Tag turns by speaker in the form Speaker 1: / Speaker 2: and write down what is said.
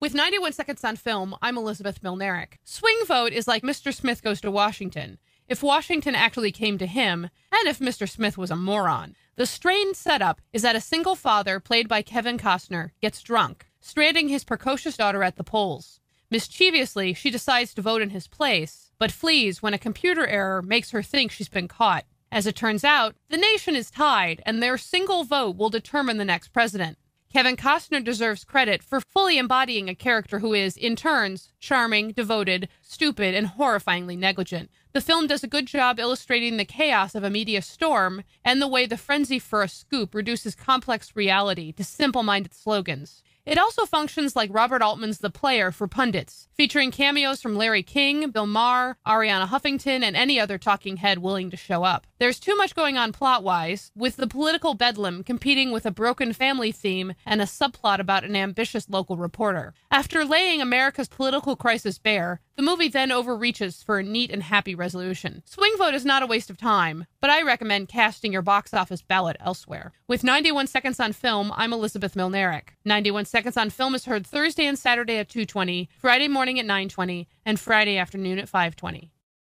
Speaker 1: With 91 Seconds on Film, I'm Elizabeth Milnarik. Swing Vote is like Mr. Smith Goes to Washington. If Washington actually came to him, and if Mr. Smith was a moron. The strained setup is that a single father, played by Kevin Costner, gets drunk, stranding his precocious daughter at the polls. Mischievously, she decides to vote in his place, but flees when a computer error makes her think she's been caught. As it turns out, the nation is tied, and their single vote will determine the next president. Kevin Costner deserves credit for fully embodying a character who is, in turns, charming, devoted, stupid, and horrifyingly negligent. The film does a good job illustrating the chaos of a media storm and the way the frenzy for a scoop reduces complex reality to simple minded slogans. It also functions like Robert Altman's The Player for pundits, featuring cameos from Larry King, Bill Maher, Arianna Huffington, and any other talking head willing to show up. There's too much going on plot wise, with the political bedlam competing with a broken family theme and a subplot about an ambitious local reporter. After laying America's political crisis bare, the movie then overreaches for a neat and happy resolution. Swing Vote is not a waste of time, but I recommend casting your box office ballot elsewhere. With 91 Seconds on Film, I'm Elizabeth Milnarik. 91 Seconds on Film is heard Thursday and Saturday at 2:20, Friday morning at 9:20, and Friday afternoon at 5:20.